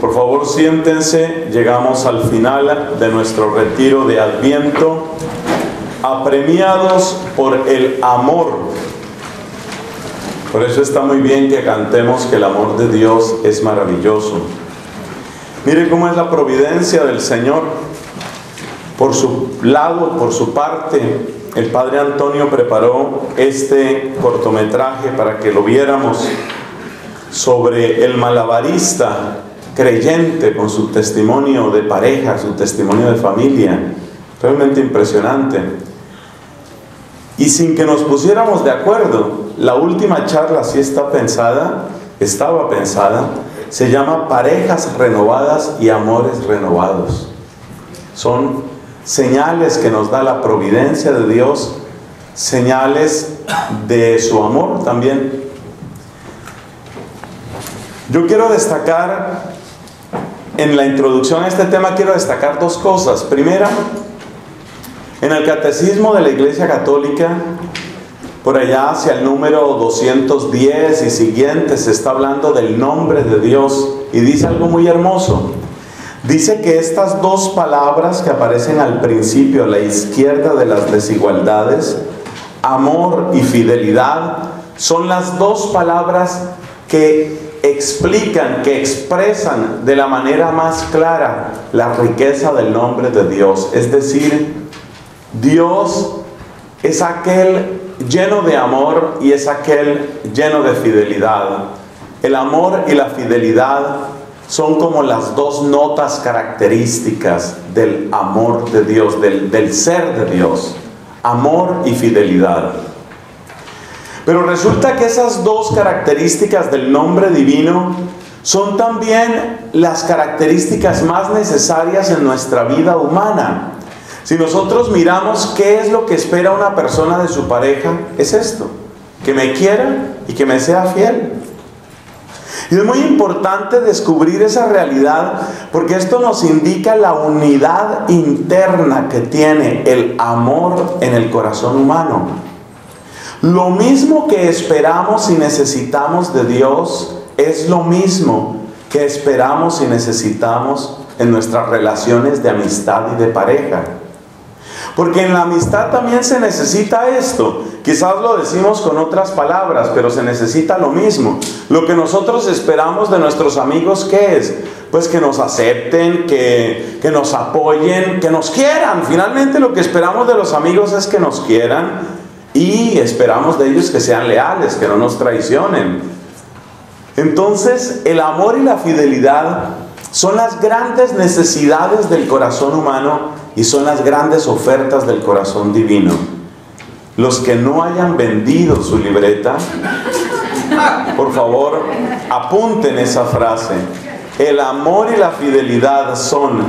Por favor, siéntense. Llegamos al final de nuestro retiro de Adviento, apremiados por el amor. Por eso está muy bien que cantemos que el amor de Dios es maravilloso. Mire cómo es la providencia del Señor. Por su lado, por su parte, el Padre Antonio preparó este cortometraje para que lo viéramos sobre el malabarista creyente con su testimonio de pareja, su testimonio de familia. Realmente impresionante. Y sin que nos pusiéramos de acuerdo, la última charla sí está pensada, estaba pensada, se llama Parejas renovadas y amores renovados. Son señales que nos da la providencia de Dios, señales de su amor también. Yo quiero destacar en la introducción a este tema quiero destacar dos cosas. Primera, en el catecismo de la Iglesia Católica, por allá hacia el número 210 y siguientes, se está hablando del nombre de Dios y dice algo muy hermoso. Dice que estas dos palabras que aparecen al principio, a la izquierda de las desigualdades, amor y fidelidad, son las dos palabras que explican, que expresan de la manera más clara la riqueza del nombre de Dios. Es decir, Dios es aquel lleno de amor y es aquel lleno de fidelidad. El amor y la fidelidad son como las dos notas características del amor de Dios, del, ser de Dios. Amor y fidelidad. Pero resulta que esas dos características del nombre divino son también las características más necesarias en nuestra vida humana. Si nosotros miramos qué es lo que espera una persona de su pareja, es esto, que me quiera y que me sea fiel. Y es muy importante descubrir esa realidad porque esto nos indica la unidad interna que tiene el amor en el corazón humano. Lo mismo que esperamos y necesitamos de Dios es lo mismo que esperamos y necesitamos en nuestras relaciones de amistad y de pareja. Porque en la amistad también se necesita esto. Quizás lo decimos con otras palabras, pero se necesita lo mismo. Lo que nosotros esperamos de nuestros amigos, ¿qué es? Pues que nos acepten, que, que nos apoyen, que nos quieran. Finalmente lo que esperamos de los amigos es que nos quieran, y esperamos de ellos que sean leales, que no nos traicionen. Entonces, el amor y la fidelidad son las grandes necesidades del corazón humano y son las grandes ofertas del corazón divino. Los que no hayan vendido su libreta, por favor, apunten esa frase. El amor y la fidelidad son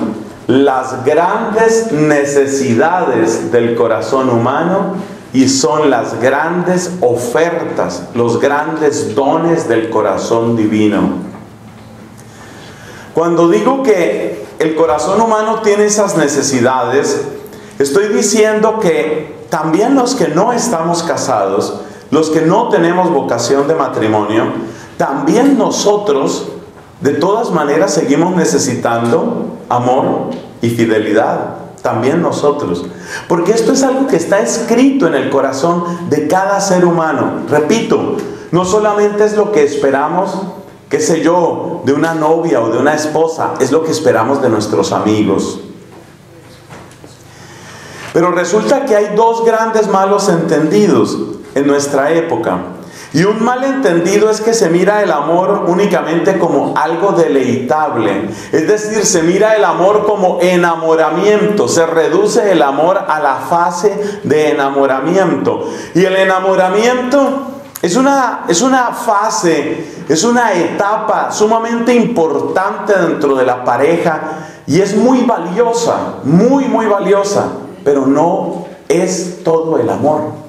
las grandes necesidades del corazón humano y son las grandes ofertas, los grandes dones del corazón divino. Cuando digo que el corazón humano tiene esas necesidades, estoy diciendo que también los que no estamos casados, los que no tenemos vocación de matrimonio, también nosotros de todas maneras seguimos necesitando amor y fidelidad también nosotros. Porque esto es algo que está escrito en el corazón de cada ser humano. Repito, no solamente es lo que esperamos, qué sé yo, de una novia o de una esposa, es lo que esperamos de nuestros amigos. Pero resulta que hay dos grandes malos entendidos en nuestra época. Y un malentendido es que se mira el amor únicamente como algo deleitable. Es decir, se mira el amor como enamoramiento. Se reduce el amor a la fase de enamoramiento. Y el enamoramiento es una, es una fase, es una etapa sumamente importante dentro de la pareja Y es muy valiosa, muy, muy valiosa, pero no es todo el amor.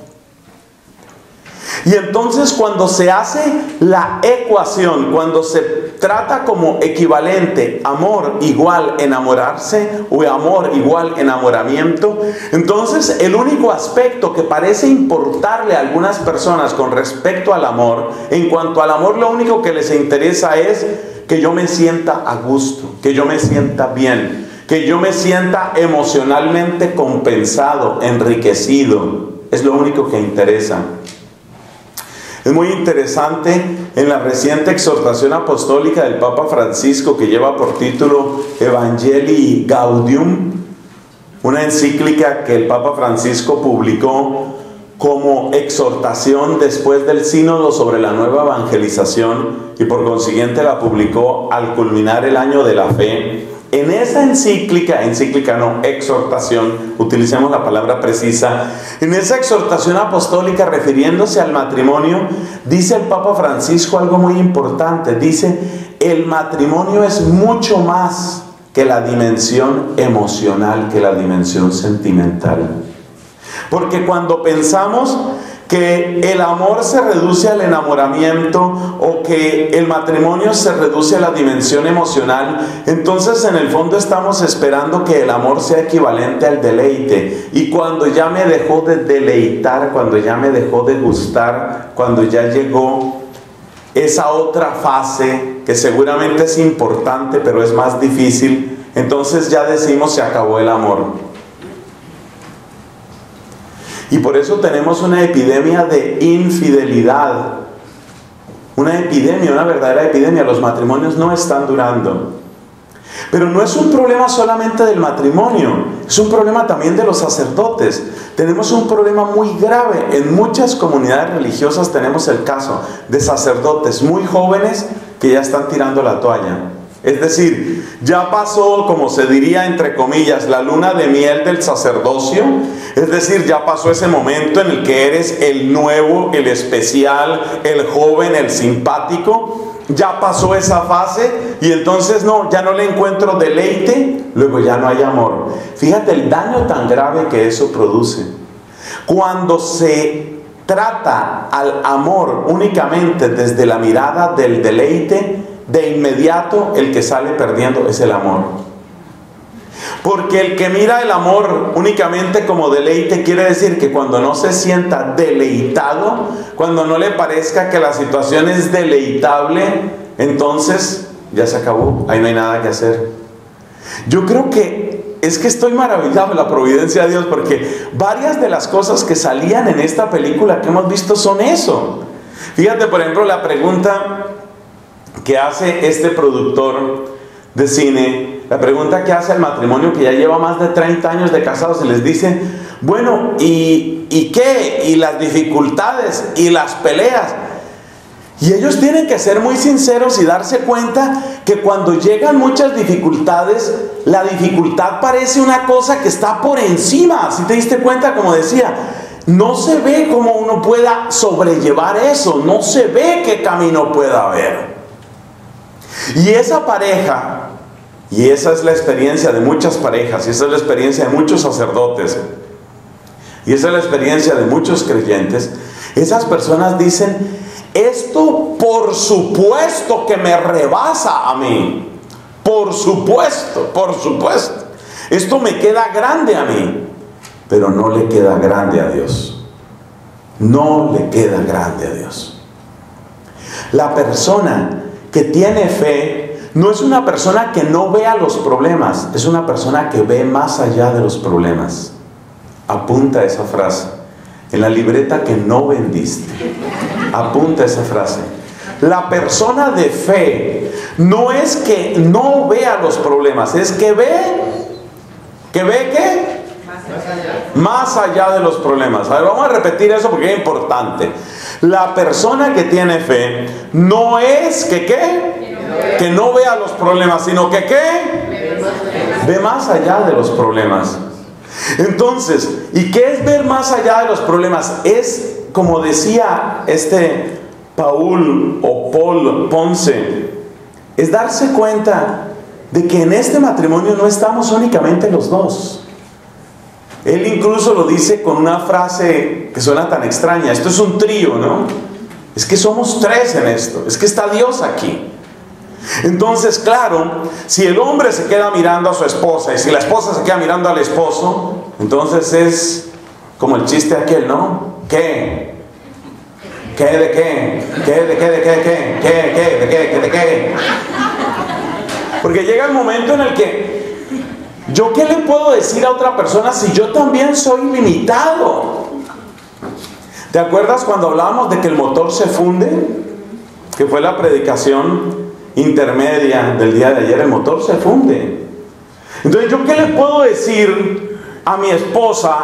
Y entonces cuando se hace la ecuación, cuando se trata como equivalente amor igual enamorarse o amor igual enamoramiento, entonces el único aspecto que parece importarle a algunas personas con respecto al amor, en cuanto al amor lo único que les interesa es que yo me sienta a gusto, que yo me sienta bien, que yo me sienta emocionalmente compensado, enriquecido. Es lo único que interesa. Es muy interesante en la reciente exhortación apostólica del Papa Francisco que lleva por título Evangelii Gaudium, una encíclica que el Papa Francisco publicó como exhortación después del sínodo sobre la nueva evangelización y por consiguiente la publicó al culminar el año de la fe en esa encíclica, encíclica no, exhortación, utilicemos la palabra precisa, en esa exhortación apostólica refiriéndose al matrimonio, dice el Papa Francisco algo muy importante, dice, el matrimonio es mucho más que la dimensión emocional, que la dimensión sentimental. Porque cuando pensamos que el amor se reduce al enamoramiento o que el matrimonio se reduce a la dimensión emocional, entonces en el fondo estamos esperando que el amor sea equivalente al deleite. Y cuando ya me dejó de deleitar, cuando ya me dejó de gustar, cuando ya llegó esa otra fase que seguramente es importante pero es más difícil, entonces ya decimos se acabó el amor. Y por eso tenemos una epidemia de infidelidad. Una epidemia, una verdadera epidemia. Los matrimonios no están durando. Pero no es un problema solamente del matrimonio, es un problema también de los sacerdotes. Tenemos un problema muy grave. En muchas comunidades religiosas tenemos el caso de sacerdotes muy jóvenes que ya están tirando la toalla. Es decir, ya pasó, como se diría entre comillas, la luna de miel del sacerdocio. Es decir, ya pasó ese momento en el que eres el nuevo, el especial, el joven, el simpático. Ya pasó esa fase y entonces no, ya no le encuentro deleite, luego ya no hay amor. Fíjate el daño tan grave que eso produce. Cuando se trata al amor únicamente desde la mirada del deleite, de inmediato el que sale perdiendo es el amor. Porque el que mira el amor únicamente como deleite quiere decir que cuando no se sienta deleitado, cuando no le parezca que la situación es deleitable, entonces ya se acabó, ahí no hay nada que hacer. Yo creo que es que estoy maravillado de la providencia de Dios porque varias de las cosas que salían en esta película que hemos visto son eso. Fíjate, por ejemplo, la pregunta que hace este productor de cine, la pregunta que hace el matrimonio que ya lleva más de 30 años de casados, y les dice, bueno, ¿y, ¿y qué? ¿Y las dificultades? ¿Y las peleas? Y ellos tienen que ser muy sinceros y darse cuenta que cuando llegan muchas dificultades, la dificultad parece una cosa que está por encima. Si te diste cuenta, como decía, no se ve cómo uno pueda sobrellevar eso, no se ve qué camino pueda haber. Y esa pareja, y esa es la experiencia de muchas parejas, y esa es la experiencia de muchos sacerdotes, y esa es la experiencia de muchos creyentes, esas personas dicen, esto por supuesto que me rebasa a mí, por supuesto, por supuesto, esto me queda grande a mí, pero no le queda grande a Dios, no le queda grande a Dios. La persona que tiene fe no es una persona que no vea los problemas, es una persona que ve más allá de los problemas. Apunta esa frase. En la libreta que no vendiste. Apunta esa frase. La persona de fe no es que no vea los problemas, es que ve, que ve qué? Más allá de los problemas. A ver, vamos a repetir eso porque es importante. La persona que tiene fe no es que qué, que no vea los problemas, sino que qué, ve más allá de los problemas. Entonces, ¿y qué es ver más allá de los problemas? Es, como decía este Paul o Paul Ponce, es darse cuenta de que en este matrimonio no estamos únicamente los dos. Él incluso lo dice con una frase que suena tan extraña. Esto es un trío, ¿no? Es que somos tres en esto. Es que está Dios aquí. Entonces, claro, si el hombre se queda mirando a su esposa y si la esposa se queda mirando al esposo, entonces es como el chiste aquel, ¿no? ¿Qué? ¿Qué de qué? ¿Qué de qué de qué qué? ¿Qué qué de qué de qué? Porque llega el momento en el que ¿Yo qué le puedo decir a otra persona si yo también soy limitado? ¿Te acuerdas cuando hablábamos de que el motor se funde? Que fue la predicación intermedia del día de ayer, el motor se funde. Entonces, ¿yo qué le puedo decir a mi esposa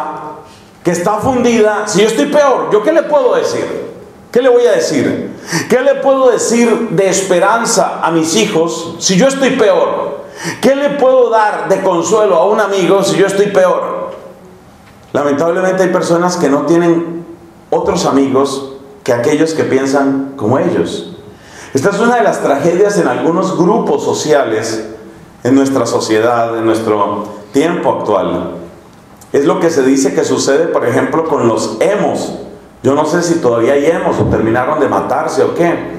que está fundida si yo estoy peor? ¿Yo qué le puedo decir? ¿Qué le voy a decir? ¿Qué le puedo decir de esperanza a mis hijos si yo estoy peor? ¿Qué le puedo dar de consuelo a un amigo si yo estoy peor? Lamentablemente hay personas que no tienen otros amigos que aquellos que piensan como ellos. Esta es una de las tragedias en algunos grupos sociales en nuestra sociedad, en nuestro tiempo actual. Es lo que se dice que sucede, por ejemplo, con los emos. Yo no sé si todavía hay emos o terminaron de matarse o qué.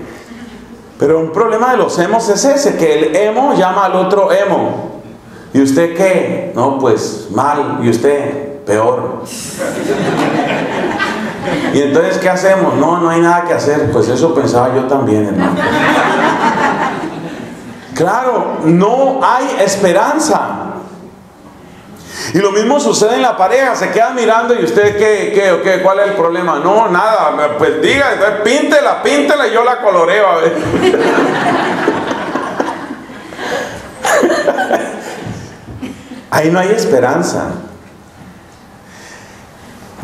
Pero un problema de los emos es ese, que el emo llama al otro emo. ¿Y usted qué? No, pues mal. ¿Y usted? Peor. Y entonces, ¿qué hacemos? No, no hay nada que hacer. Pues eso pensaba yo también, hermano. Claro, no hay esperanza. Y lo mismo sucede en la pareja, se queda mirando y usted qué, qué, qué, cuál es el problema. No, nada, pues diga, píntela, píntela y yo la coloreo a ver. Ahí no hay esperanza.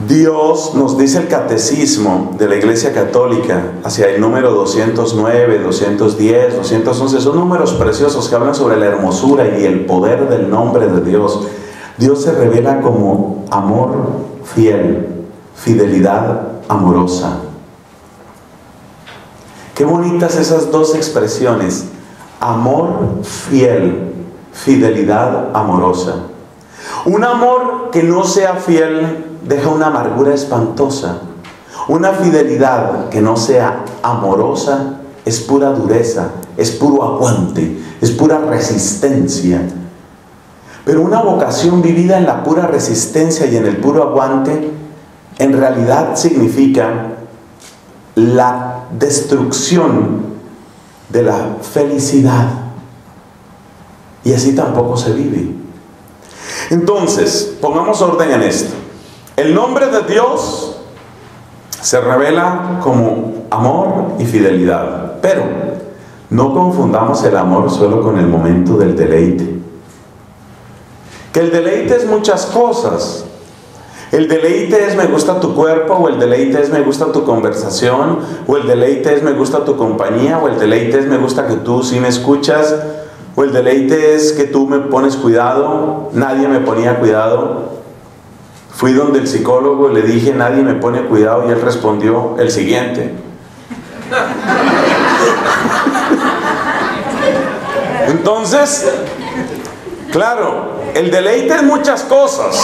Dios nos dice el catecismo de la Iglesia Católica hacia el número 209, 210, 211, son números preciosos que hablan sobre la hermosura y el poder del nombre de Dios. Dios se revela como amor fiel, fidelidad amorosa. Qué bonitas esas dos expresiones, amor fiel, fidelidad amorosa. Un amor que no sea fiel deja una amargura espantosa. Una fidelidad que no sea amorosa es pura dureza, es puro aguante, es pura resistencia. Pero una vocación vivida en la pura resistencia y en el puro aguante, en realidad significa la destrucción de la felicidad. Y así tampoco se vive. Entonces, pongamos orden en esto. El nombre de Dios se revela como amor y fidelidad. Pero no confundamos el amor solo con el momento del deleite. Que el deleite es muchas cosas. El deleite es me gusta tu cuerpo, o el deleite es me gusta tu conversación, o el deleite es me gusta tu compañía, o el deleite es me gusta que tú sí me escuchas, o el deleite es que tú me pones cuidado, nadie me ponía cuidado. Fui donde el psicólogo y le dije, nadie me pone cuidado, y él respondió el siguiente. Entonces, claro, el deleite es muchas cosas.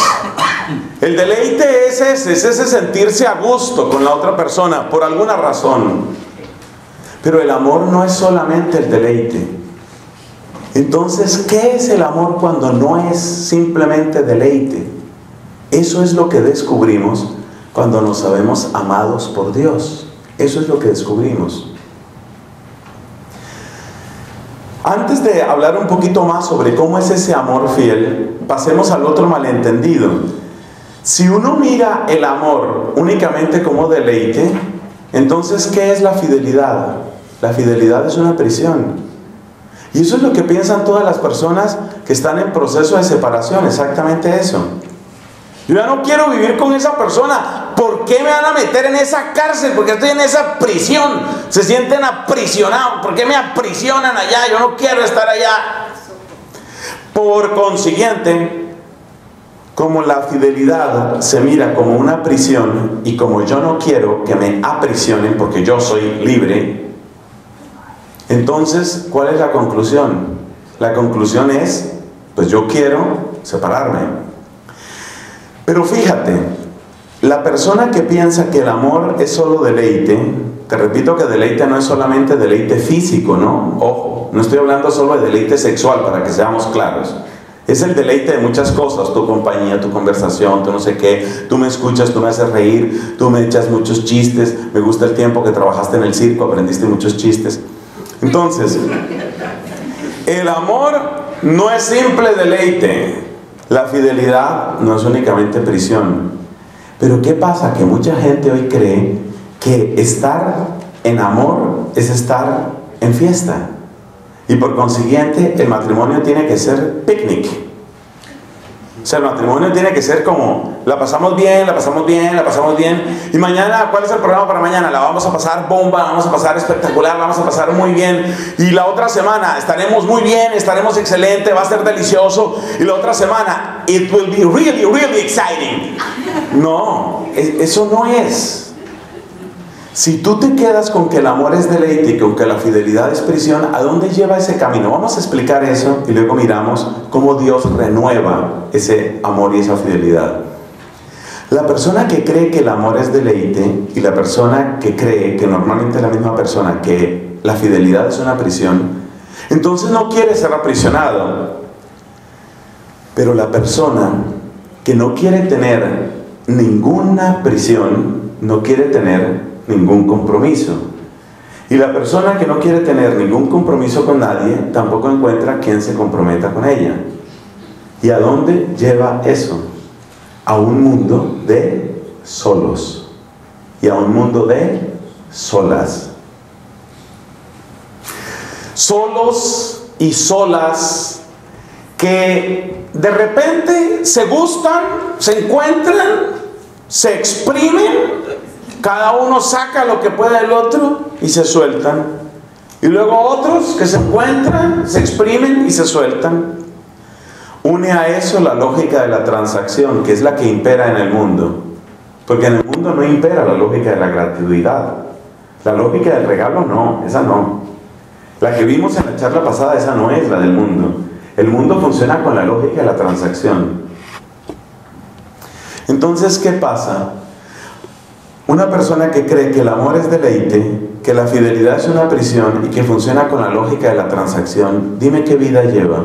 El deleite es ese, es ese sentirse a gusto con la otra persona por alguna razón. Pero el amor no es solamente el deleite. Entonces, ¿qué es el amor cuando no es simplemente deleite? Eso es lo que descubrimos cuando nos sabemos amados por Dios. Eso es lo que descubrimos. Antes de hablar un poquito más sobre cómo es ese amor fiel, pasemos al otro malentendido. Si uno mira el amor únicamente como deleite, entonces ¿qué es la fidelidad? La fidelidad es una prisión. Y eso es lo que piensan todas las personas que están en proceso de separación, exactamente eso. Yo ya no quiero vivir con esa persona. ¿Por qué me van a meter en esa cárcel? Porque estoy en esa prisión. Se sienten aprisionados. ¿Por qué me aprisionan allá? Yo no quiero estar allá. Por consiguiente, como la fidelidad se mira como una prisión y como yo no quiero que me aprisionen porque yo soy libre, entonces, ¿cuál es la conclusión? La conclusión es, pues yo quiero separarme. Pero fíjate, la persona que piensa que el amor es solo deleite, te repito que deleite no es solamente deleite físico, ¿no? Ojo, no estoy hablando solo de deleite sexual, para que seamos claros. Es el deleite de muchas cosas, tu compañía, tu conversación, tu no sé qué, tú me escuchas, tú me haces reír, tú me echas muchos chistes, me gusta el tiempo que trabajaste en el circo, aprendiste muchos chistes. Entonces, el amor no es simple deleite, la fidelidad no es únicamente prisión. Pero ¿qué pasa? Que mucha gente hoy cree que estar en amor es estar en fiesta. Y por consiguiente, el matrimonio tiene que ser picnic. Sea, el matrimonio tiene que ser como, la pasamos bien, la pasamos bien, la pasamos bien. Y mañana, ¿cuál es el programa para mañana? La vamos a pasar bomba, vamos a pasar espectacular, vamos a pasar muy bien. Y la otra semana estaremos muy bien, estaremos excelente, va a ser delicioso. Y la otra semana, it will be really, really exciting. No, e, eso no es. Si tú te quedas con que el amor es deleite y con que la fidelidad es prisión, ¿a dónde lleva ese camino? Vamos a explicar eso y luego miramos cómo Dios renueva ese amor y esa fidelidad. La persona que cree que el amor es deleite y la persona que cree que normalmente la misma persona que la fidelidad es una prisión, entonces no quiere ser aprisionado. Pero la persona que no quiere tener ninguna prisión, no quiere tener ningún compromiso. Y la persona que no quiere tener ningún compromiso con nadie, tampoco encuentra quien se comprometa con ella. ¿Y a dónde lleva eso? A un mundo de solos y a un mundo de solas. Solos y solas que de repente se gustan, se encuentran, se exprimen cada uno saca lo que puede del otro y se sueltan. Y luego otros que se encuentran, se exprimen y se sueltan. Une a eso la lógica de la transacción, que es la que impera en el mundo. Porque en el mundo no impera la lógica de la gratuidad. La lógica del regalo no, esa no. La que vimos en la charla pasada, esa no es la del mundo. El mundo funciona con la lógica de la transacción. Entonces, ¿qué pasa? Una persona que cree que el amor es deleite, que la fidelidad es una prisión y que funciona con la lógica de la transacción, dime qué vida lleva.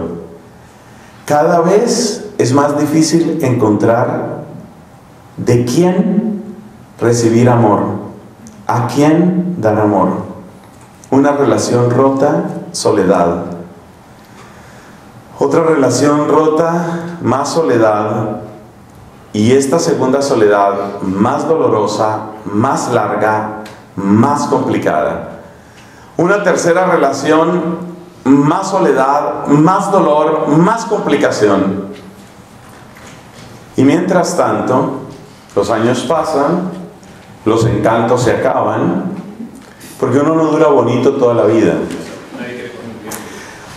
Cada vez es más difícil encontrar de quién recibir amor, a quién dar amor. Una relación rota, soledad. Otra relación rota, más soledad, y esta segunda soledad, más dolorosa, más larga, más complicada. Una tercera relación, más soledad, más dolor, más complicación. Y mientras tanto, los años pasan, los encantos se acaban, porque uno no dura bonito toda la vida.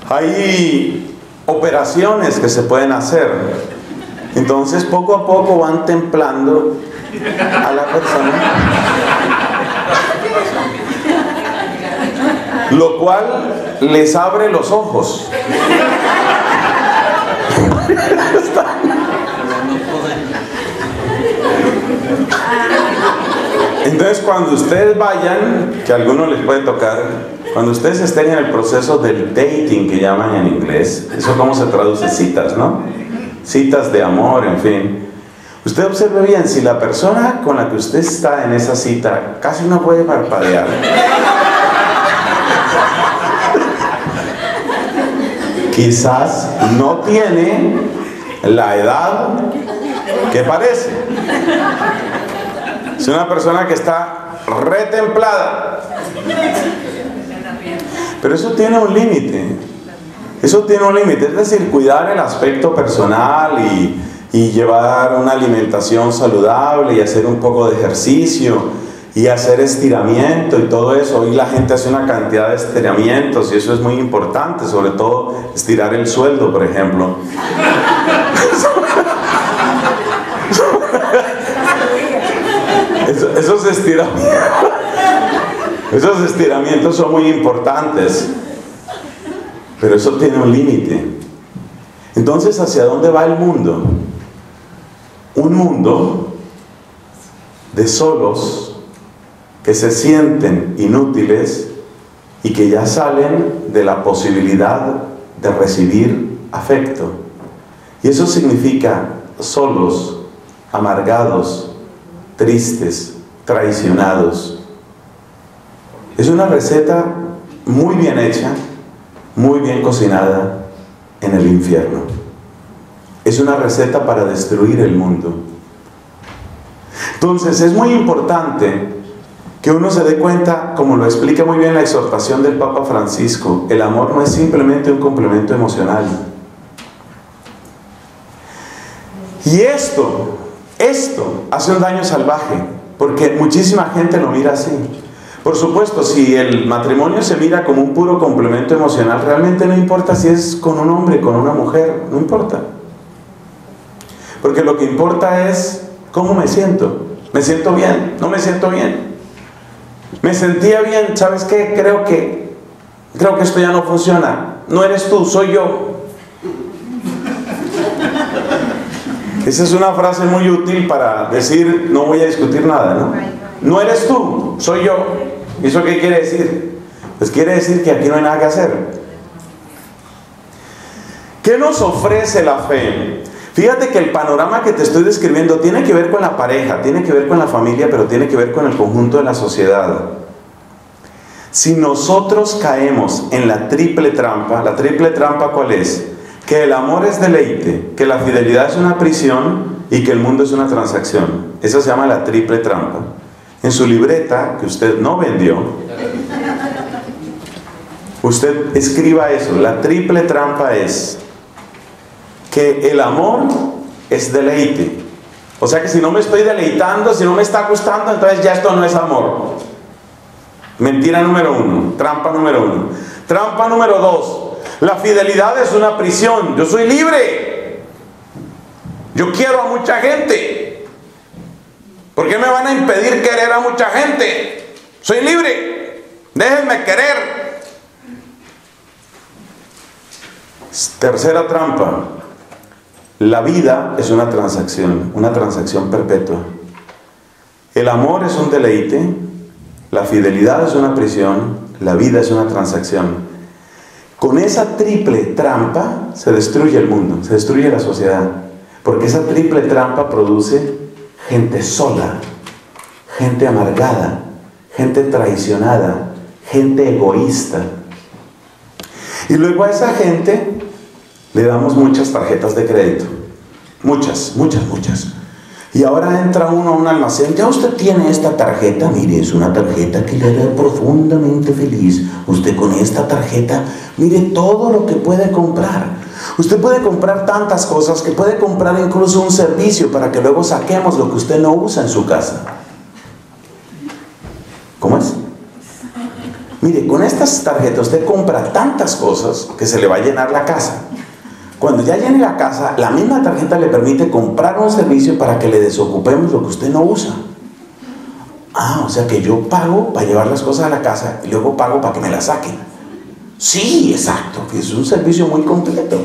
Hay operaciones que se pueden hacer entonces poco a poco van templando a la persona. Lo cual les abre los ojos. Entonces cuando ustedes vayan, que a algunos les puede tocar, cuando ustedes estén en el proceso del dating que llaman en inglés, eso cómo se traduce citas, ¿no? Citas de amor, en fin. Usted observe bien, si la persona con la que usted está en esa cita casi no puede parpadear, quizás no tiene la edad que parece. Es una persona que está retemplada. Pero eso tiene un límite. Eso tiene un límite, es decir, cuidar el aspecto personal y, llevar una alimentación saludable y hacer un poco de ejercicio y hacer estiramiento y todo eso. Hoy la gente hace una cantidad de estiramientos y eso es muy importante, sobre todo estirar el sueldo, por ejemplo. esos, estiramientos, esos estiramientos son muy importantes. Pero eso tiene un límite. Entonces, ¿hacia dónde va el mundo? Un mundo de solos que se sienten inútiles y que ya salen de la posibilidad de recibir afecto. Y eso significa solos, amargados, tristes, traicionados. Es una receta muy bien hecha, muy bien cocinada en el infierno. Es una receta para destruir el mundo. Entonces es muy importante que uno se dé cuenta, como lo explica muy bien la exhortación del Papa Francisco, el amor no es simplemente un complemento emocional. Y esto, esto hace un daño salvaje, porque muchísima gente lo mira así. Por supuesto, si el matrimonio se mira como un puro complemento emocional, realmente no importa si es con un hombre, con una mujer, no importa. Porque lo que importa es cómo me siento. ¿Me siento bien? ¿No me siento bien? Me sentía bien, ¿sabes qué? Creo que creo que esto ya no funciona. No eres tú, soy yo. Esa es una frase muy útil para decir no voy a discutir nada, ¿no? No eres tú, soy yo. ¿Y eso qué quiere decir? Pues quiere decir que aquí no hay nada que hacer. ¿Qué nos ofrece la fe? Fíjate que el panorama que te estoy describiendo tiene que ver con la pareja, tiene que ver con la familia, pero tiene que ver con el conjunto de la sociedad. Si nosotros caemos en la triple trampa, ¿la triple trampa cuál es? Que el amor es deleite, que la fidelidad es una prisión y que el mundo es una transacción. Esa se llama la triple trampa. En su libreta, que usted no vendió, usted escriba eso. La triple trampa es que el amor es deleite. O sea que si no me estoy deleitando, si no me está gustando, entonces ya esto no es amor. Mentira número uno, trampa número uno. Trampa número dos, la fidelidad es una prisión. Yo soy libre. Yo quiero a mucha gente. ¿Por qué me van a impedir querer a mucha gente? Soy libre. Déjenme querer. Tercera trampa, la vida es una transacción, una transacción perpetua. El amor es un deleite, la fidelidad es una prisión, la vida es una transacción. Con esa triple trampa se destruye el mundo, se destruye la sociedad, porque esa triple trampa produce gente sola, gente amargada, gente traicionada, gente egoísta. Y luego a esa gente le damos muchas tarjetas de crédito. Muchas, muchas, muchas. Y ahora entra uno a un almacén, ya usted tiene esta tarjeta, mire, es una tarjeta que le hará profundamente feliz. Usted con esta tarjeta, mire todo lo que puede comprar. Usted puede comprar tantas cosas que puede comprar incluso un servicio para que luego saquemos lo que usted no usa en su casa. ¿Cómo es? Mire, con estas tarjetas usted compra tantas cosas que se le va a llenar la casa. Cuando ya llene la casa, la misma tarjeta le permite comprar un servicio para que le desocupemos lo que usted no usa. Ah, o sea que yo pago para llevar las cosas a la casa y luego pago para que me las saquen. Sí, exacto, es un servicio muy completo.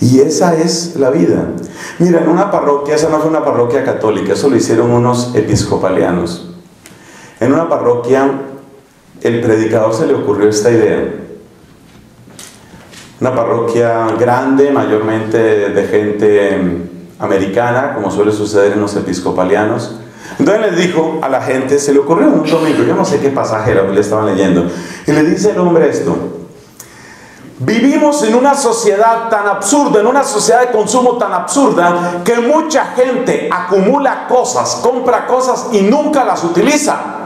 Y esa es la vida. Mira, en una parroquia, esa no fue una parroquia católica, eso lo hicieron unos episcopalianos. En una parroquia, el predicador se le ocurrió esta idea una parroquia grande, mayormente de gente americana, como suele suceder en los episcopalianos. Entonces les dijo a la gente, se le ocurrió un domingo, yo no sé qué pasaje era, le estaban leyendo, y le dice el hombre esto, vivimos en una sociedad tan absurda, en una sociedad de consumo tan absurda, que mucha gente acumula cosas, compra cosas y nunca las utiliza.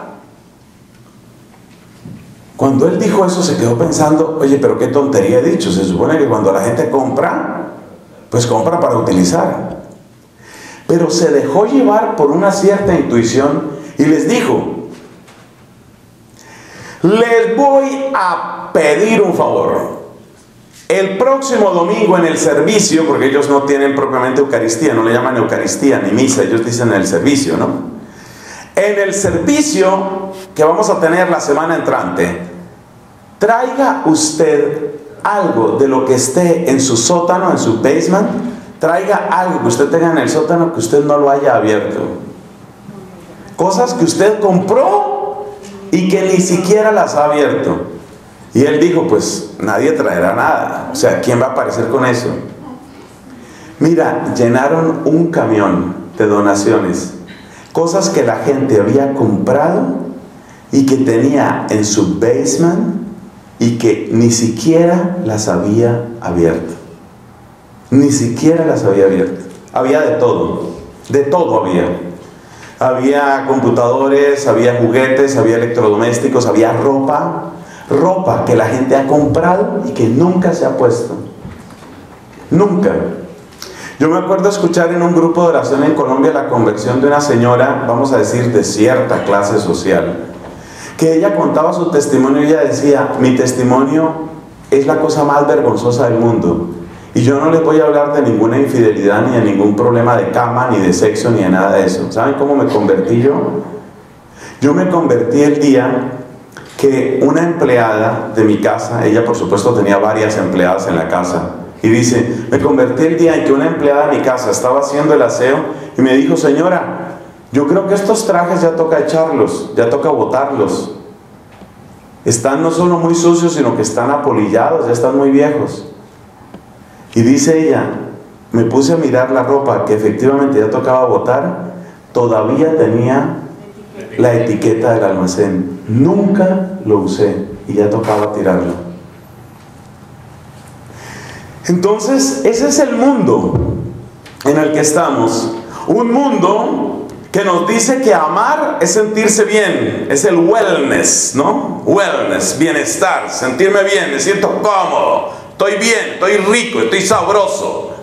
Cuando él dijo eso se quedó pensando, oye, pero qué tontería he dicho. Se supone que cuando la gente compra, pues compra para utilizar. Pero se dejó llevar por una cierta intuición y les dijo, les voy a pedir un favor. El próximo domingo en el servicio, porque ellos no tienen propiamente Eucaristía, no le llaman Eucaristía ni misa, ellos dicen el servicio, ¿no? En el servicio que vamos a tener la semana entrante, traiga usted algo de lo que esté en su sótano, en su basement, traiga algo que usted tenga en el sótano que usted no lo haya abierto. Cosas que usted compró y que ni siquiera las ha abierto. Y él dijo, pues nadie traerá nada. O sea, ¿quién va a aparecer con eso? Mira, llenaron un camión de donaciones. Cosas que la gente había comprado y que tenía en su basement y que ni siquiera las había abierto. Ni siquiera las había abierto. Había de todo. De todo había. Había computadores, había juguetes, había electrodomésticos, había ropa, ropa que la gente ha comprado y que nunca se ha puesto. Nunca. Yo me acuerdo escuchar en un grupo de oración en Colombia la conversión de una señora, vamos a decir, de cierta clase social, que ella contaba su testimonio y ella decía, mi testimonio es la cosa más vergonzosa del mundo. Y yo no les voy a hablar de ninguna infidelidad, ni de ningún problema de cama, ni de sexo, ni de nada de eso. ¿Saben cómo me convertí yo? Yo me convertí el día que una empleada de mi casa, ella por supuesto tenía varias empleadas en la casa, y dice, me convertí el día en que una empleada de mi casa estaba haciendo el aseo y me dijo, señora, yo creo que estos trajes ya toca echarlos, ya toca botarlos. Están no solo muy sucios, sino que están apolillados, ya están muy viejos. Y dice ella, me puse a mirar la ropa que efectivamente ya tocaba botar, todavía tenía la etiqueta del almacén. Nunca lo usé y ya tocaba tirarlo. Entonces, ese es el mundo en el que estamos. Un mundo que nos dice que amar es sentirse bien, es el wellness, ¿no? Wellness, bienestar, sentirme bien, me siento cómodo, estoy bien, estoy rico, estoy sabroso.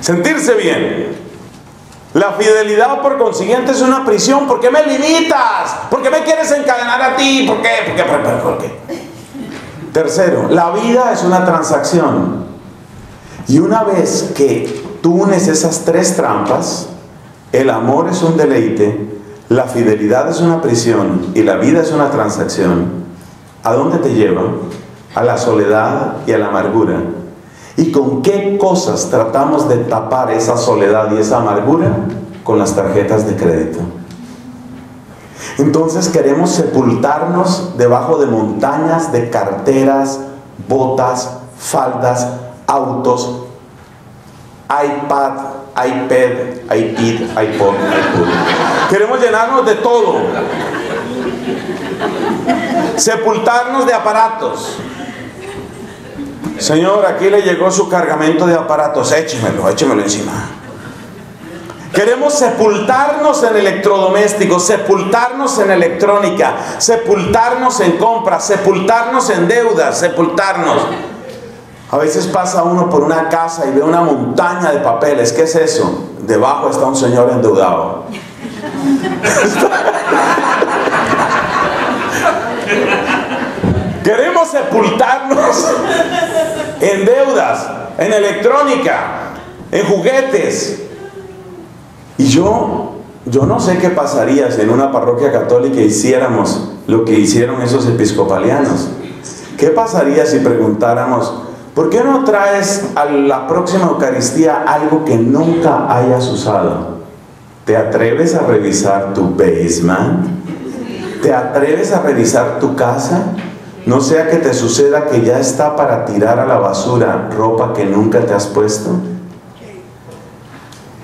Sentirse bien. La fidelidad, por consiguiente, es una prisión. ¿Por qué me limitas? ¿Por qué me quieres encadenar a ti? ¿Por qué? ¿Por qué? ¿Por qué? Tercero, la vida es una transacción. Y una vez que tú unes esas tres trampas, el amor es un deleite, la fidelidad es una prisión y la vida es una transacción, ¿a dónde te lleva? A la soledad y a la amargura. ¿Y con qué cosas tratamos de tapar esa soledad y esa amargura? Con las tarjetas de crédito. Entonces queremos sepultarnos debajo de montañas de carteras, botas, faldas, autos, iPad, iPad, iPad, iPod, iPod. Queremos llenarnos de todo. Sepultarnos de aparatos. Señor, aquí le llegó su cargamento de aparatos, échemelo, échemelo encima. Queremos sepultarnos en electrodomésticos, sepultarnos en electrónica, sepultarnos en compras, sepultarnos en deudas, sepultarnos. A veces pasa uno por una casa y ve una montaña de papeles. ¿Qué es eso? Debajo está un señor endeudado. Queremos sepultarnos en deudas, en electrónica, en juguetes. Y yo, yo no sé qué pasaría si en una parroquia católica hiciéramos lo que hicieron esos episcopalianos. ¿Qué pasaría si preguntáramos, ¿por qué no traes a la próxima Eucaristía algo que nunca hayas usado? ¿Te atreves a revisar tu basement? ¿Te atreves a revisar tu casa? No sea que te suceda que ya está para tirar a la basura ropa que nunca te has puesto.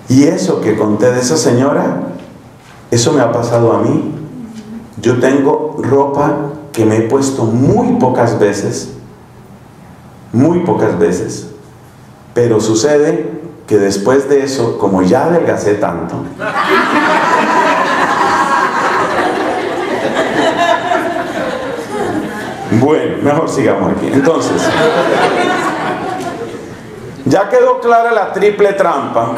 Y eso que conté de esa señora, eso me ha pasado a mí. Yo tengo ropa que me he puesto muy pocas veces, muy pocas veces, pero sucede que después de eso, como ya adelgacé tanto, Bueno, mejor sigamos aquí. Entonces, ya quedó clara la triple trampa.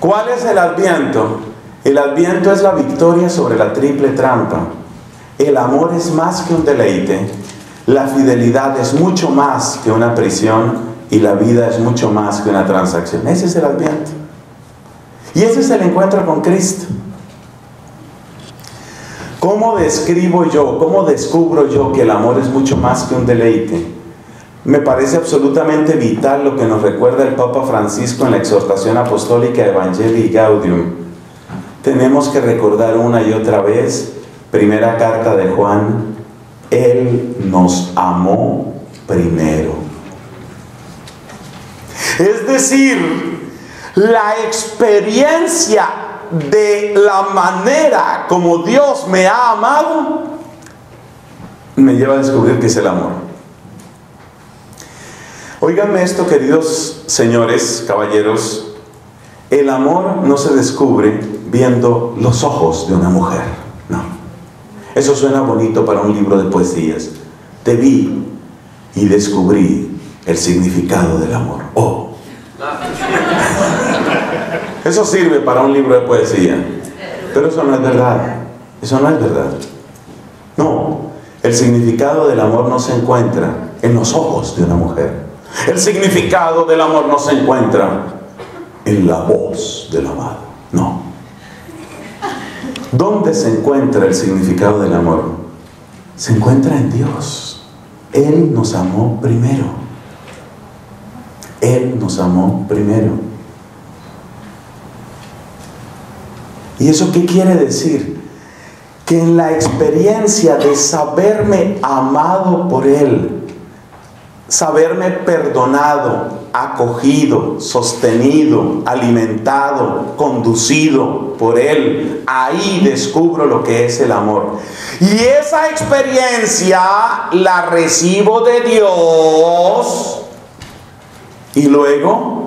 ¿Cuál es el adviento? El adviento es la victoria sobre la triple trampa. El amor es más que un deleite. La fidelidad es mucho más que una prisión y la vida es mucho más que una transacción. Ese es el adviento. Y ese es el encuentro con Cristo. ¿Cómo describo yo, cómo descubro yo que el amor es mucho más que un deleite? Me parece absolutamente vital lo que nos recuerda el Papa Francisco en la exhortación apostólica Evangelii Gaudium. Tenemos que recordar una y otra vez, primera carta de Juan, Él nos amó primero. Es decir, la experiencia de la manera como Dios me ha amado, me lleva a descubrir que es el amor. Óiganme esto, queridos señores, caballeros, el amor no se descubre viendo los ojos de una mujer, no. Eso suena bonito para un libro de poesías. Te vi y descubrí el significado del amor. Oh. Eso sirve para un libro de poesía. Pero eso no es verdad. Eso no es verdad. No, el significado del amor no se encuentra en los ojos de una mujer. El significado del amor no se encuentra en la voz del amado. No. ¿Dónde se encuentra el significado del amor? Se encuentra en Dios. Él nos amó primero. Él nos amó primero. ¿Y eso qué quiere decir? Que en la experiencia de saberme amado por Él, saberme perdonado, acogido, sostenido, alimentado, conducido por Él, ahí descubro lo que es el amor. Y esa experiencia la recibo de Dios y luego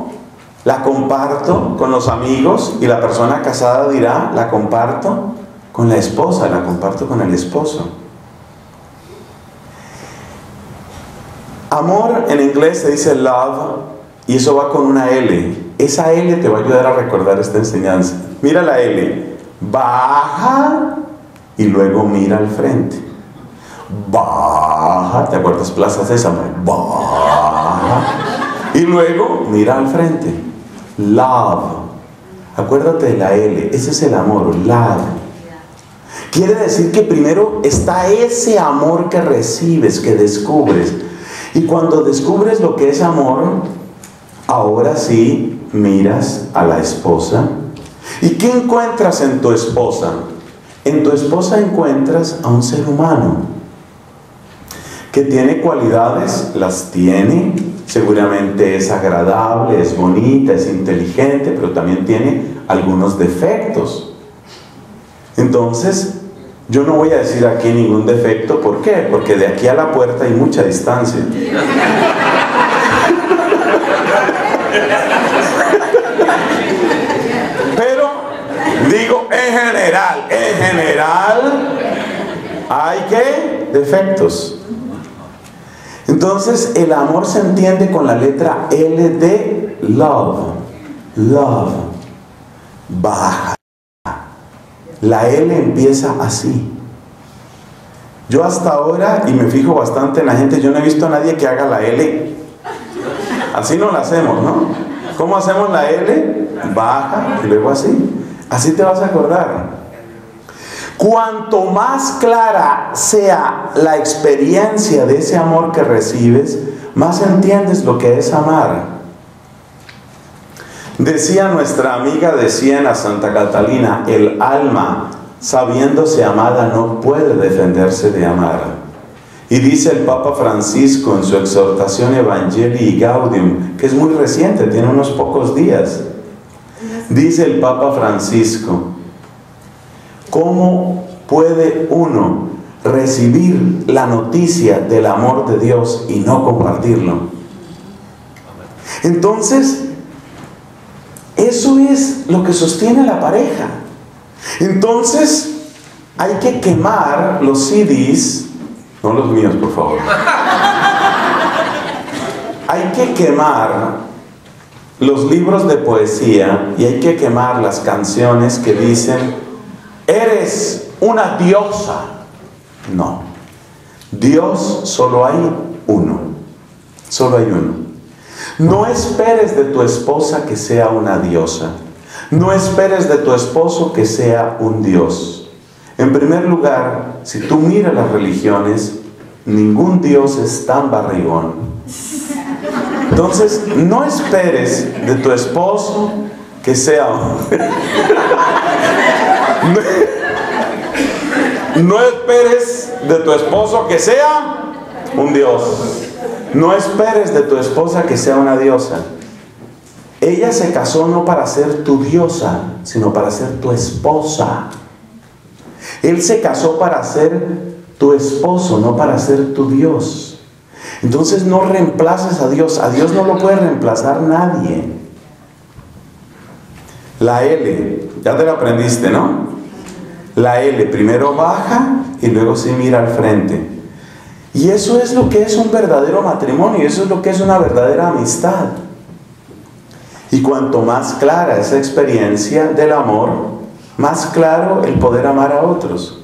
la comparto con los amigos y la persona casada dirá, la comparto con la esposa, la comparto con el esposo. Amor en inglés se dice love y eso va con una L. Esa L te va a ayudar a recordar esta enseñanza. Mira la L. Baja y luego mira al frente. Baja, ¿te acuerdas? Plaza Sésamo. Baja. Y luego mira al frente. Love. Acuérdate de la L, ese es el amor, love. Quiere decir que primero está ese amor que recibes, que descubres. Y cuando descubres lo que es amor, ahora sí miras a la esposa. ¿Y qué encuentras en tu esposa? En tu esposa encuentras a un ser humano que tiene cualidades, las tiene, seguramente es agradable, es bonita, es inteligente, pero también tiene algunos defectos. Entonces, yo no voy a decir aquí ningún defecto, ¿por qué? Porque de aquí a la puerta hay mucha distancia. Pero digo en general, en general hay que defectos. Entonces el amor se entiende con la letra L de love. Love. Baja. La L empieza así. Yo hasta ahora, y me fijo bastante en la gente, yo no he visto a nadie que haga la L. Así no la hacemos, ¿no? ¿Cómo hacemos la L? Baja y luego así. Así te vas a acordar. Cuanto más clara sea la experiencia de ese amor que recibes, más entiendes lo que es amar. Decía nuestra amiga de Siena, Santa Catalina, el alma, sabiéndose amada, no puede defenderse de amar. Y dice el Papa Francisco en su exhortación Evangelii Gaudium, que es muy reciente, tiene unos pocos días. Dice el Papa Francisco, ¿Cómo puede uno recibir la noticia del amor de Dios y no compartirlo? Entonces, eso es lo que sostiene la pareja. Entonces, hay que quemar los CDs, no los míos, por favor. Hay que quemar los libros de poesía y hay que quemar las canciones que dicen eres una diosa. No. Dios solo hay uno. Solo hay uno. No esperes de tu esposa que sea una diosa. No esperes de tu esposo que sea un dios. En primer lugar, si tú miras las religiones, ningún Dios es tan barrigón. Entonces, no esperes de tu esposo que sea... no esperes de tu esposo que sea un Dios. No esperes de tu esposa que sea una diosa. Ella se casó no para ser tu diosa, sino para ser tu esposa. Él se casó para ser tu esposo, no para ser tu Dios. Entonces no reemplaces a Dios. A Dios no lo puede reemplazar nadie. La L, ya te la aprendiste, ¿no? La L, primero baja y luego se mira al frente. Y eso es lo que es un verdadero matrimonio, eso es lo que es una verdadera amistad. Y cuanto más clara esa experiencia del amor, más claro el poder amar a otros.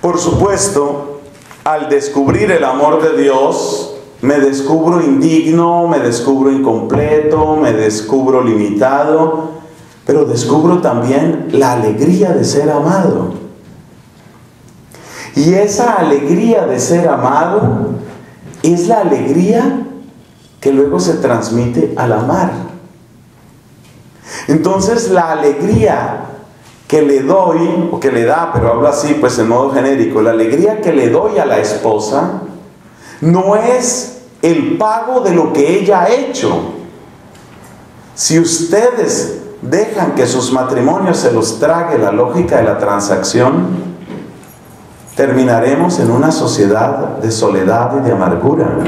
Por supuesto, al descubrir el amor de Dios, me descubro indigno, me descubro incompleto, me descubro limitado, pero descubro también la alegría de ser amado. Y esa alegría de ser amado es la alegría que luego se transmite al amar. Entonces la alegría que le doy, o que le da, pero hablo así pues en modo genérico, la alegría que le doy a la esposa no es el pago de lo que ella ha hecho. Si ustedes dejan que sus matrimonios se los trague la lógica de la transacción, terminaremos en una sociedad de soledad y de amargura.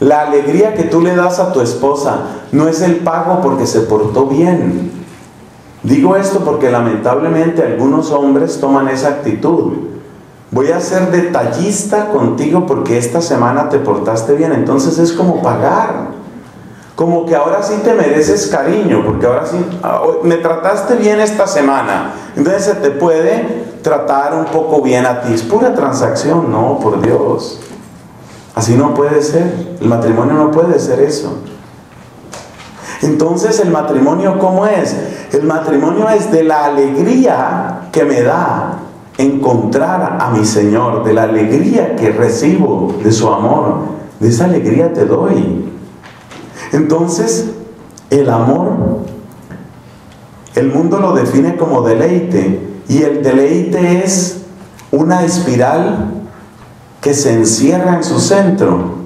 La alegría que tú le das a tu esposa no es el pago porque se portó bien. Digo esto porque lamentablemente algunos hombres toman esa actitud. Voy a ser detallista contigo porque esta semana te portaste bien. Entonces es como pagar como que ahora sí te mereces cariño, porque ahora sí, ah, me trataste bien esta semana, entonces se te puede tratar un poco bien a ti. Es pura transacción, no, por Dios. Así no puede ser, el matrimonio no puede ser eso. Entonces el matrimonio ¿cómo es? El matrimonio es de la alegría que me da encontrar a mi Señor, de la alegría que recibo de su amor, de esa alegría te doy. Entonces, el amor, el mundo lo define como deleite y el deleite es una espiral que se encierra en su centro.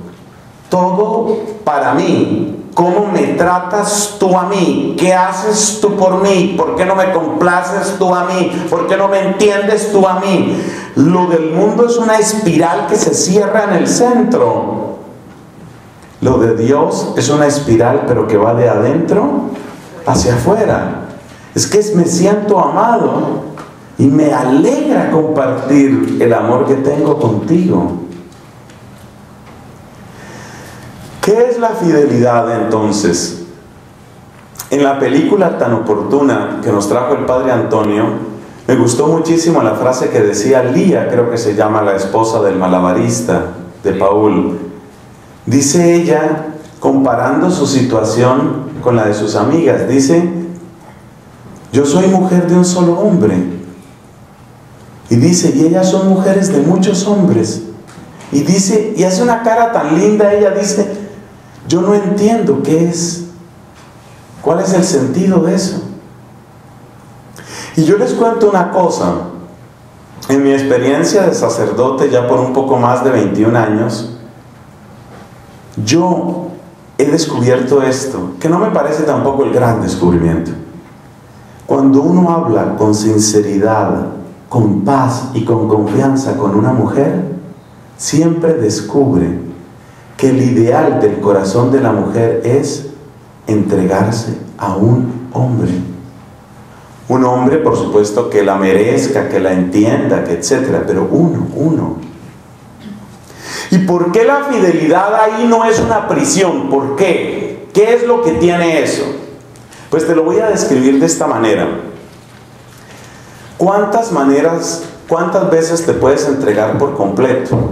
Todo para mí. ¿Cómo me tratas tú a mí? ¿Qué haces tú por mí? ¿Por qué no me complaces tú a mí? ¿Por qué no me entiendes tú a mí? Lo del mundo es una espiral que se cierra en el centro. Lo de Dios es una espiral, pero que va de adentro hacia afuera. Es que me siento amado y me alegra compartir el amor que tengo contigo. ¿Qué es la fidelidad entonces? En la película tan oportuna que nos trajo el padre Antonio, me gustó muchísimo la frase que decía Lía, creo que se llama la esposa del malabarista de Paul, Dice ella, comparando su situación con la de sus amigas, dice, yo soy mujer de un solo hombre. Y dice, y ellas son mujeres de muchos hombres. Y dice, y hace una cara tan linda, ella dice, yo no entiendo qué es, cuál es el sentido de eso. Y yo les cuento una cosa, en mi experiencia de sacerdote ya por un poco más de 21 años, yo he descubierto esto, que no me parece tampoco el gran descubrimiento. Cuando uno habla con sinceridad, con paz y con confianza con una mujer, siempre descubre que el ideal del corazón de la mujer es entregarse a un hombre. Un hombre, por supuesto, que la merezca, que la entienda, que etcétera, pero uno, uno. ¿Y por qué la fidelidad ahí no es una prisión? ¿Por qué? ¿Qué es lo que tiene eso? Pues te lo voy a describir de esta manera. ¿Cuántas maneras, cuántas veces te puedes entregar por completo?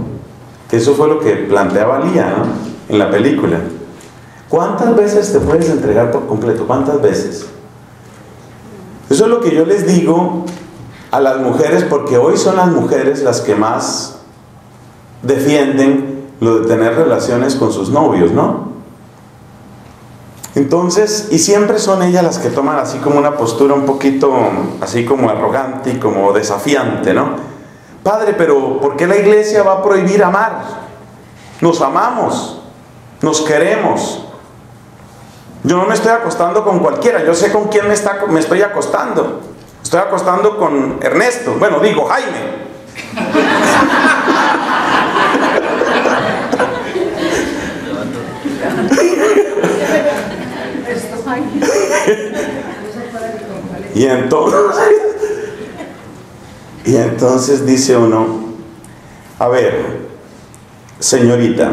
Que eso fue lo que planteaba Lía en la película. ¿Cuántas veces te puedes entregar por completo? ¿Cuántas veces? Eso es lo que yo les digo a las mujeres, porque hoy son las mujeres las que más defienden lo de tener relaciones con sus novios, ¿no? Entonces, y siempre son ellas las que toman así como una postura un poquito, así como arrogante y como desafiante, ¿no? Padre, pero ¿por qué la iglesia va a prohibir amar? Nos amamos, nos queremos. Yo no me estoy acostando con cualquiera, yo sé con quién me, está, me estoy acostando. Estoy acostando con Ernesto, bueno, digo Jaime. y entonces, y entonces dice uno, a ver, señorita,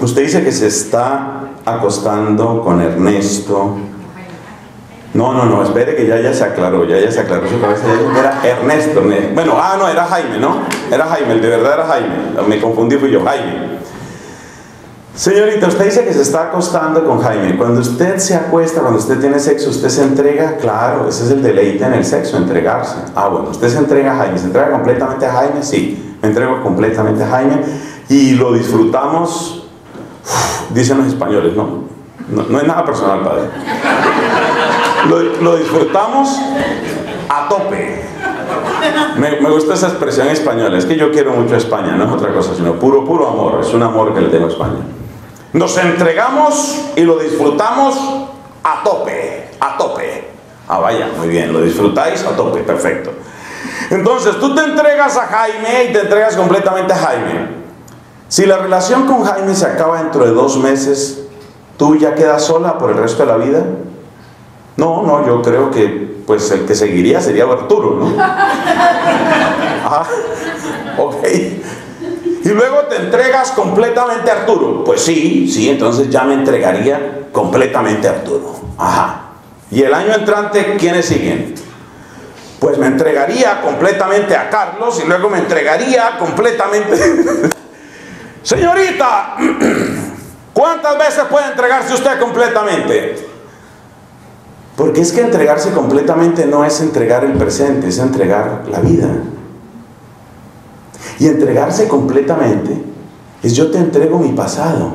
usted dice que se está acostando con Ernesto. No, no, no, espere que ya, ya se aclaró, ya, ya se aclaró su cabeza. Era Ernesto. Bueno, ah, no, era Jaime, ¿no? Era Jaime, de verdad era Jaime. Me confundí, fui yo, Jaime. Señorita, usted dice que se está acostando con Jaime. Cuando usted se acuesta, cuando usted tiene sexo, usted se entrega, claro, ese es el deleite en el sexo, entregarse. Ah, bueno, usted se entrega a Jaime, ¿se entrega completamente a Jaime? Sí, me entrego completamente a Jaime y lo disfrutamos, dicen los españoles, ¿no? No, es nada personal, padre. Lo, disfrutamos a tope. Me, me, gusta esa expresión española, es que yo quiero mucho a España, no es otra cosa, sino puro, puro amor, es un amor que le tengo a España. Nos entregamos y lo disfrutamos a tope, a tope. Ah, vaya, muy bien, lo disfrutáis a tope, perfecto. Entonces, tú te entregas a Jaime y te entregas completamente a Jaime. Si la relación con Jaime se acaba dentro de dos meses, ¿tú ya quedas sola por el resto de la vida? No, no, yo creo que pues el que seguiría sería Arturo, ¿no? Ah, ok. Y luego te entregas completamente a Arturo. Pues sí, sí, entonces ya me entregaría completamente a Arturo. Ajá. Y el año entrante, ¿quiénes siguen? Pues me entregaría completamente a Carlos y luego me entregaría completamente... Señorita, ¿cuántas veces puede entregarse usted completamente? Porque es que entregarse completamente no es entregar el presente, es entregar la vida. Y entregarse completamente es yo te entrego mi pasado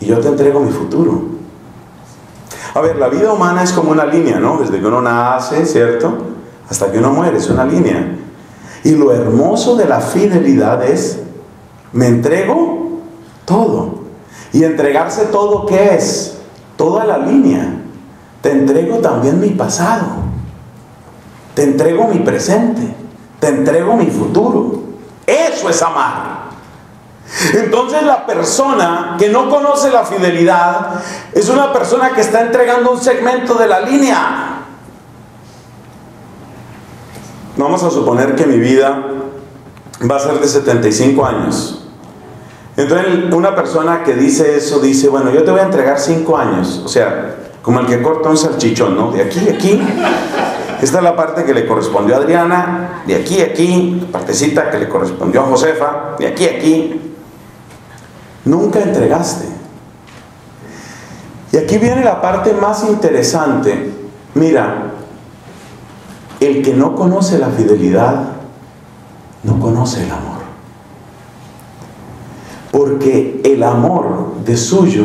y yo te entrego mi futuro. A ver, la vida humana es como una línea, ¿no? Desde que uno nace, ¿cierto? Hasta que uno muere, es una línea. Y lo hermoso de la fidelidad es, me entrego todo. Y entregarse todo, ¿qué es? Toda la línea. Te entrego también mi pasado. Te entrego mi presente. Te entrego mi futuro. Eso es amar. Entonces la persona que no conoce la fidelidad es una persona que está entregando un segmento de la línea. Vamos a suponer que mi vida va a ser de 75 años. Entonces una persona que dice eso dice, bueno, yo te voy a entregar 5 años. O sea, como el que corta un salchichón, ¿no? De aquí aquí. Esta es la parte que le correspondió a Adriana, de aquí aquí, la partecita que le correspondió a Josefa, de aquí aquí. Nunca entregaste. Y aquí viene la parte más interesante. Mira, el que no conoce la fidelidad, no conoce el amor. Porque el amor de suyo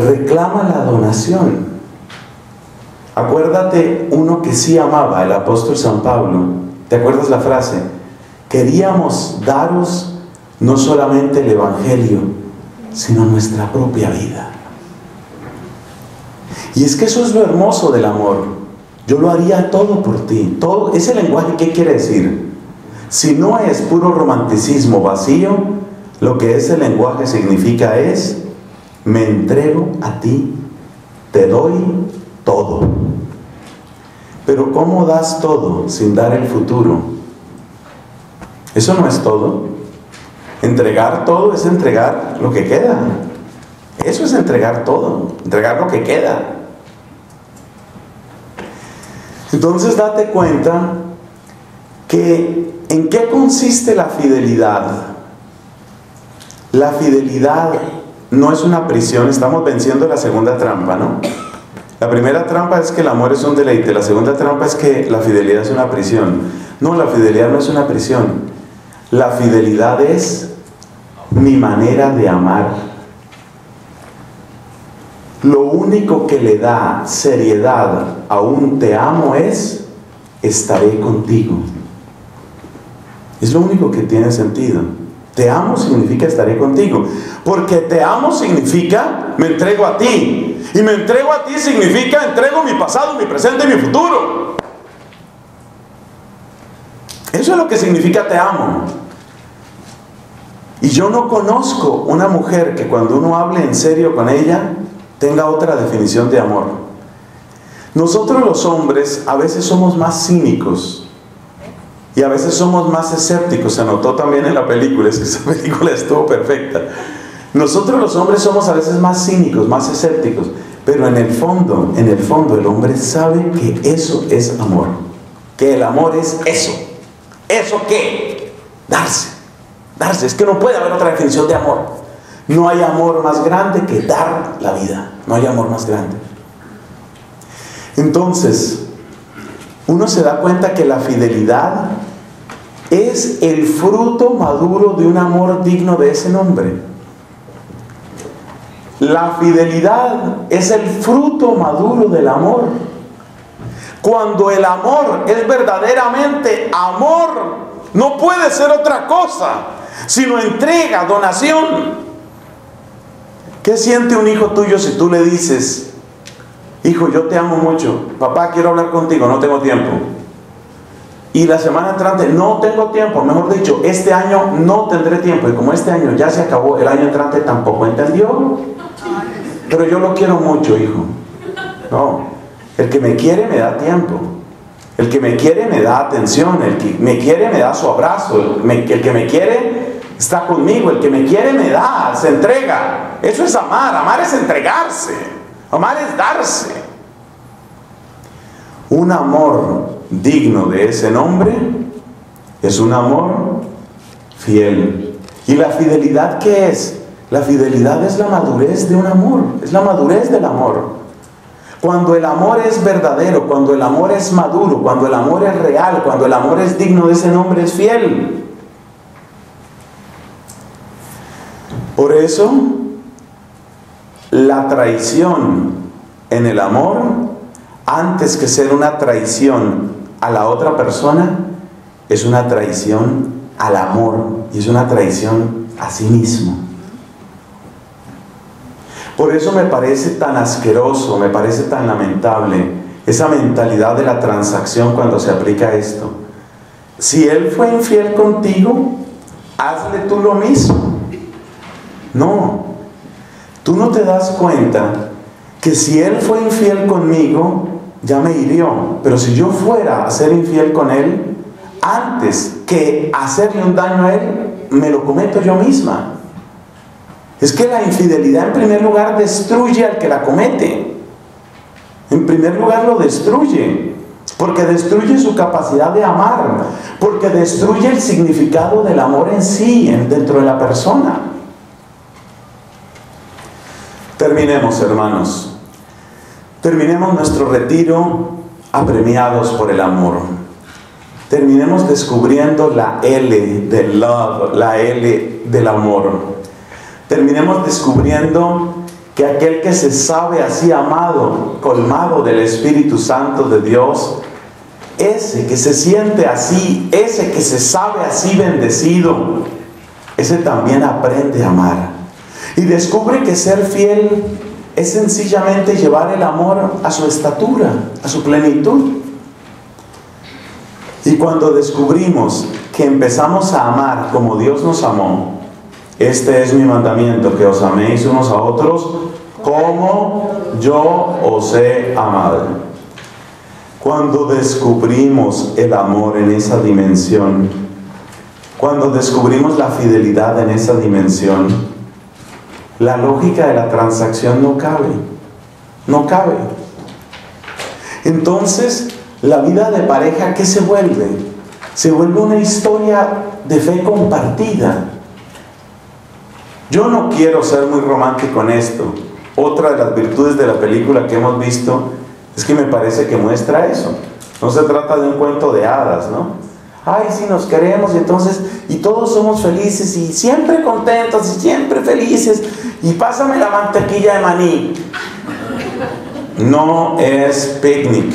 reclama la donación. Acuérdate uno que sí amaba, el apóstol San Pablo. ¿Te acuerdas la frase? Queríamos daros no solamente el Evangelio, sino nuestra propia vida. Y es que eso es lo hermoso del amor. Yo lo haría todo por ti. Todo ese lenguaje qué quiere decir? Si no es puro romanticismo vacío, lo que ese lenguaje significa es me entrego a ti, te doy todo. Pero ¿cómo das todo sin dar el futuro? Eso no es todo. Entregar todo es entregar lo que queda. Eso es entregar todo, entregar lo que queda. Entonces date cuenta que en qué consiste la fidelidad. La fidelidad no es una prisión, estamos venciendo la segunda trampa, ¿no? La primera trampa es que el amor es un deleite, la segunda trampa es que la fidelidad es una prisión. No, la fidelidad no es una prisión. La fidelidad es mi manera de amar. Lo único que le da seriedad a un te amo es estaré contigo. Es lo único que tiene sentido. Te amo significa estaré contigo. Porque te amo significa me entrego a ti. Y me entrego a ti significa entrego mi pasado, mi presente y mi futuro. Eso es lo que significa te amo. Y yo no conozco una mujer que cuando uno hable en serio con ella tenga otra definición de amor. Nosotros los hombres a veces somos más cínicos y a veces somos más escépticos. Se notó también en la película, es que esa película estuvo perfecta. Nosotros los hombres somos a veces más cínicos, más escépticos, pero en el fondo, en el fondo el hombre sabe que eso es amor, que el amor es eso. ¿Eso qué? Darse darse. Es que no puede haber otra definición de amor. No hay amor más grande que dar la vida. No hay amor más grande. Entonces, uno se da cuenta que la fidelidad es el fruto maduro de un amor digno de ese nombre. La fidelidad es el fruto maduro del amor. Cuando el amor es verdaderamente amor, no puede ser otra cosa sino entrega, donación. ¿Qué siente un hijo tuyo si tú le dices, hijo, yo te amo mucho, papá, quiero hablar contigo, no tengo tiempo? Y la semana entrante, no tengo tiempo, mejor dicho, este año no tendré tiempo. Y como este año ya se acabó, el año entrante tampoco entendió. Pero yo lo quiero mucho, hijo. No, el que me quiere me da tiempo. El que me quiere me da atención. El que me quiere me da su abrazo. el que me quiere está conmigo, el que me quiere me da, se entrega. Eso es amar, amar es entregarse, amar es darse. Un amor digno de ese nombre es un amor fiel. ¿Y la fidelidad qué es? La fidelidad es la madurez de un amor, es la madurez del amor. Cuando el amor es verdadero, cuando el amor es maduro, cuando el amor es real, cuando el amor es digno de ese nombre, es fiel. Por eso, la traición en el amor, antes que ser una traición a la otra persona, es una traición al amor y es una traición a sí mismo. Por eso me parece tan asqueroso, me parece tan lamentable esa mentalidad de la transacción cuando se aplica esto. Si él fue infiel contigo, hazle tú lo mismo. No, tú no te das cuenta que si él fue infiel conmigo, ya me hirió. Pero si yo fuera a ser infiel con él, antes que hacerle un daño a él, me lo cometo yo misma. Es que la infidelidad en primer lugar destruye al que la comete. En primer lugar lo destruye. Porque destruye su capacidad de amar. Porque destruye el significado del amor en sí, dentro de la persona. Terminemos, hermanos. Terminemos nuestro retiro apremiados por el amor. Terminemos descubriendo la L del love, la L del amor. Terminemos descubriendo que aquel que se sabe así amado, colmado del Espíritu Santo de Dios, ese que se siente así, ese que se sabe así bendecido, ese también aprende a amar. Y descubre que ser fiel es sencillamente llevar el amor a su estatura, a su plenitud. Y cuando descubrimos que empezamos a amar como Dios nos amó, este es mi mandamiento, que os améis unos a otros como yo os he amado. Cuando descubrimos el amor en esa dimensión, cuando descubrimos la fidelidad en esa dimensión, la lógica de la transacción no cabe. No cabe. Entonces, la vida de pareja, ¿qué se vuelve? Se vuelve una historia de fe compartida. Yo no quiero ser muy romántico en esto, otra de las virtudes de la película que hemos visto es que me parece que muestra eso. No se trata de un cuento de hadas, ¿no? Ay, sí, nos queremos y entonces, y todos somos felices y siempre contentos y siempre felices. Y pásame la mantequilla de maní. No es picnic.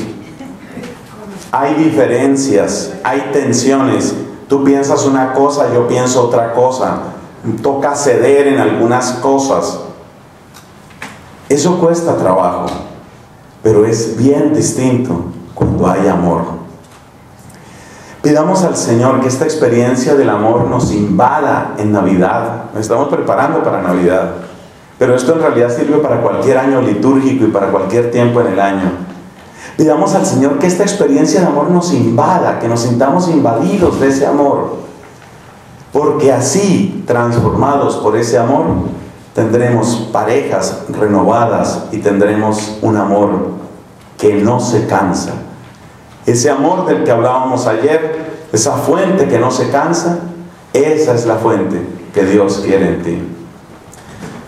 Hay diferencias, hay tensiones. Tú piensas una cosa, yo pienso otra cosa. Toca ceder en algunas cosas. Eso cuesta trabajo, pero es bien distinto cuando hay amor. Pidamos al Señor que esta experiencia del amor nos invada en Navidad. Nos estamos preparando para Navidad. Pero esto en realidad sirve para cualquier año litúrgico y para cualquier tiempo en el año. Pidamos al Señor que esta experiencia de amor nos invada, que nos sintamos invadidos de ese amor. Porque así, transformados por ese amor, tendremos parejas renovadas y tendremos un amor que no se cansa. Ese amor del que hablábamos ayer, esa fuente que no se cansa, esa es la fuente que Dios quiere en ti.